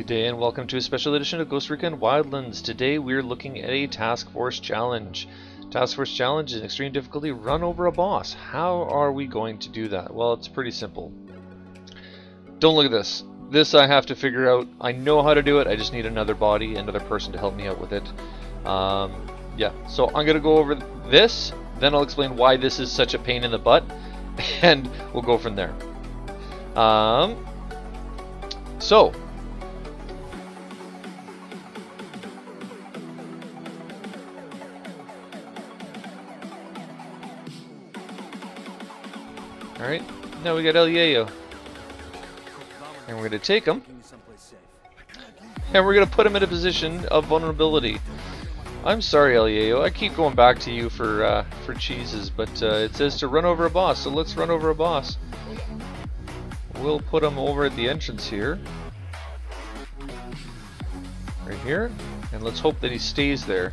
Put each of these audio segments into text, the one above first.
Good day and welcome to a special edition of Ghost Recon Wildlands. Today we're looking at a Task Force Challenge. Task Force Challenge is extreme difficulty, run over a boss. How are we going to do that? Well, it's pretty simple. Don't look at this. This I have to figure out. I know how to do it, I just need another body, another person to help me out with it. Um, yeah, so I'm going to go over this, then I'll explain why this is such a pain in the butt, and we'll go from there. Um, so, Alright, now we got El. And we're going to take him. And we're going to put him in a position of vulnerability. I'm sorry, El. I keep going back to you for uh, for cheeses, but uh, it says to run over a boss, so let's run over a boss. We'll put him over at the entrance here. Right here. And let's hope that he stays there.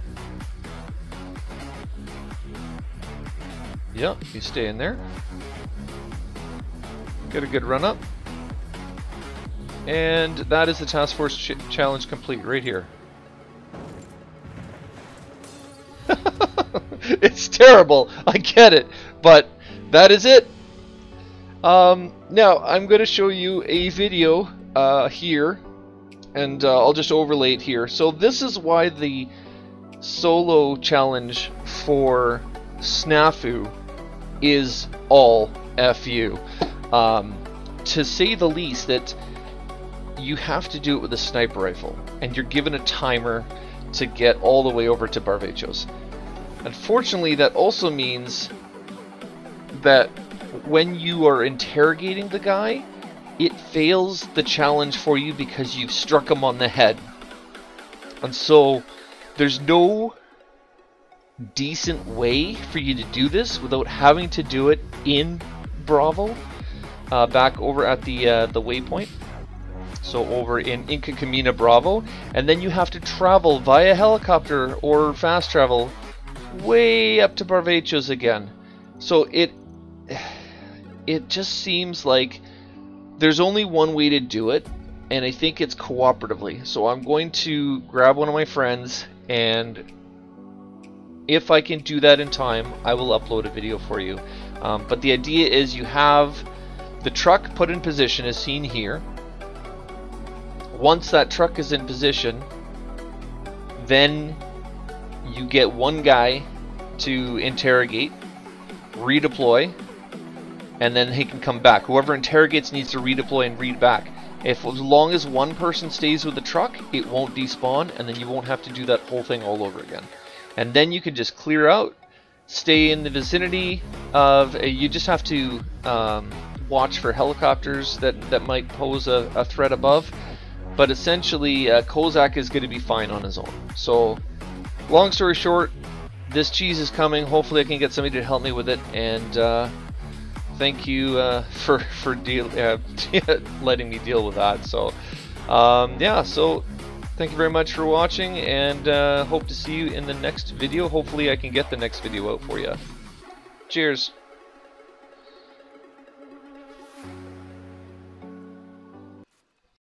Yep, he's staying there. Get a good run up. And that is the Task Force ch challenge complete right here. it's terrible, I get it, but that is it. Um, now, I'm going to show you a video uh, here, and uh, I'll just overlay it here. So this is why the solo challenge for Snafu is all FU um, to say the least, that you have to do it with a sniper rifle, and you're given a timer to get all the way over to Barvechos. Unfortunately, that also means that when you are interrogating the guy, it fails the challenge for you because you've struck him on the head. And so, there's no decent way for you to do this without having to do it in Bravo uh, back over at the uh, the waypoint. So over in Inca Camina Bravo, and then you have to travel via helicopter or fast travel way up to Barvechos again. So it it just seems like there's only one way to do it, and I think it's cooperatively. So I'm going to grab one of my friends, and if I can do that in time, I will upload a video for you. Um, but the idea is you have the truck put in position is seen here. Once that truck is in position, then you get one guy to interrogate, redeploy, and then he can come back. Whoever interrogates needs to redeploy and read back. If as long as one person stays with the truck, it won't despawn, and then you won't have to do that whole thing all over again. And then you can just clear out, stay in the vicinity of. You just have to um, watch for helicopters that, that might pose a, a threat above. But essentially, uh, Kozak is going to be fine on his own. So, long story short, this cheese is coming. Hopefully, I can get somebody to help me with it. And uh, thank you uh, for for deal uh, letting me deal with that. So, um, yeah. So, thank you very much for watching, and uh, hope to see you in the next video. Hopefully, I can get the next video out for you. Cheers.